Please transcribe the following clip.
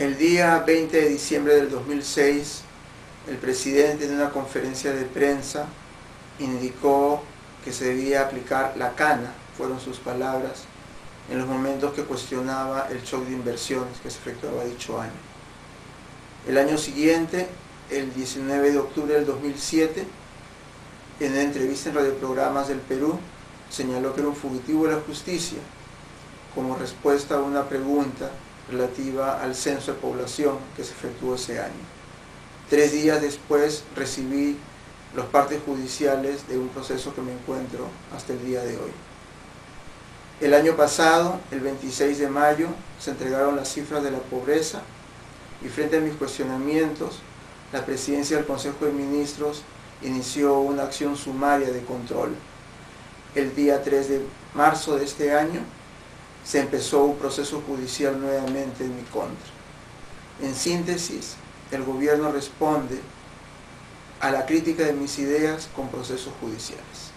El día 20 de diciembre del 2006, el presidente en una conferencia de prensa indicó que se debía aplicar la cana, fueron sus palabras, en los momentos que cuestionaba el shock de inversiones que se efectuaba dicho año. El año siguiente, el 19 de octubre del 2007, en una entrevista en radioprogramas del Perú, señaló que era un fugitivo de la justicia, como respuesta a una pregunta relativa al censo de población que se efectuó ese año. Tres días después recibí los partes judiciales de un proceso que me encuentro hasta el día de hoy. El año pasado, el 26 de mayo, se entregaron las cifras de la pobreza y frente a mis cuestionamientos, la presidencia del Consejo de Ministros inició una acción sumaria de control. El día 3 de marzo de este año se empezó un proceso judicial nuevamente en mi contra. En síntesis, el gobierno responde a la crítica de mis ideas con procesos judiciales.